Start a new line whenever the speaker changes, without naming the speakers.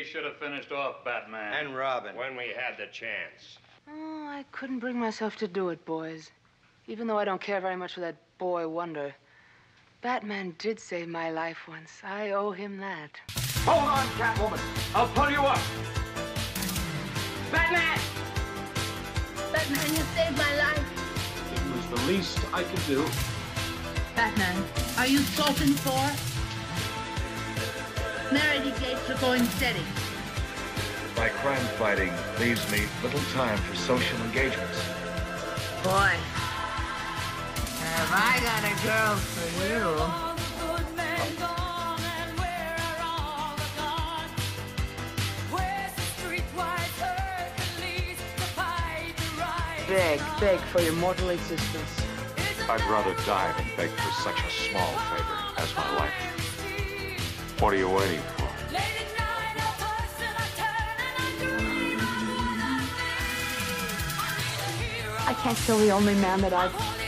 We should have finished off Batman.
And Robin.
When we had the chance.
Oh, I couldn't bring myself to do it, boys. Even though I don't care very much for that boy wonder. Batman did save my life once. I owe him that.
Hold on, Catwoman. I'll pull you up. Batman!
Batman, you saved my life.
It was the least I could do.
Batman, are you spoken for? Meredith gates are going steady.
My crime fighting leaves me little time for social engagements.
Boy, have I got a girl for you.
Beg, beg for your mortal existence.
I'd rather die than beg for such a small favor as my life. What are you waiting for?
I can't kill the only man that I've